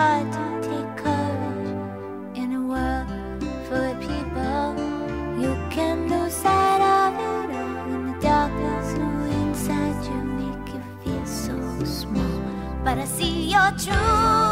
hard to take courage in a world full of people. You can lose sight of it all in the darkness. Inside you make you feel so small. But I see your truth.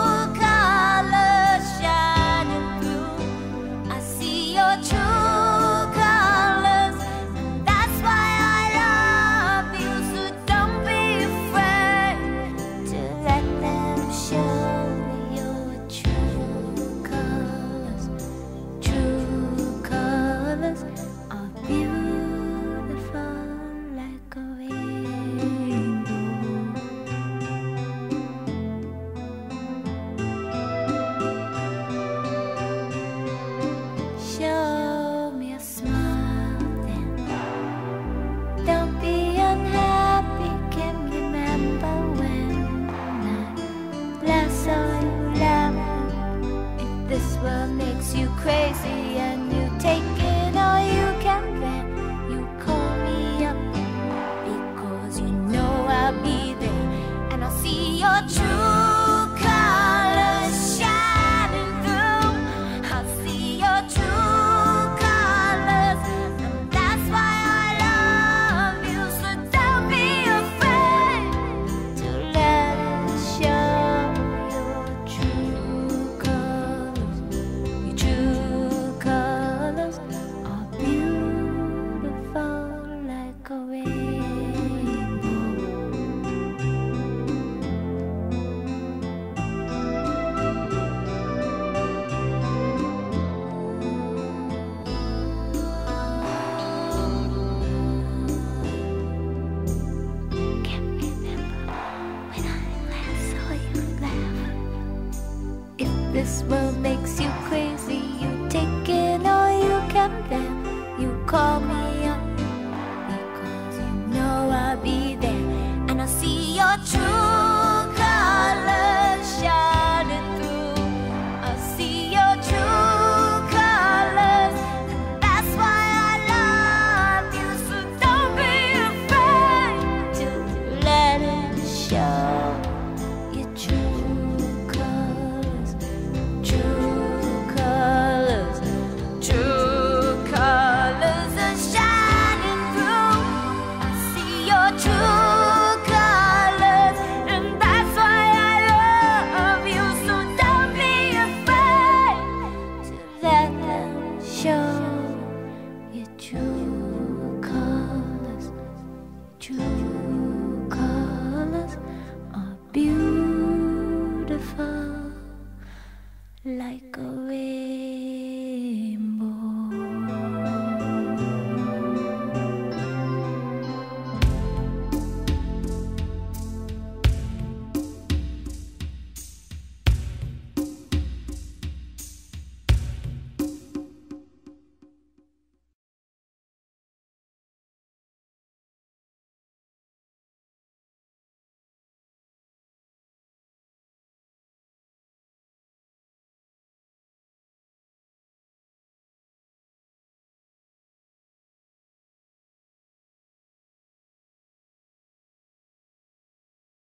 This world makes you crazy. You take in all you can then You call me. 안.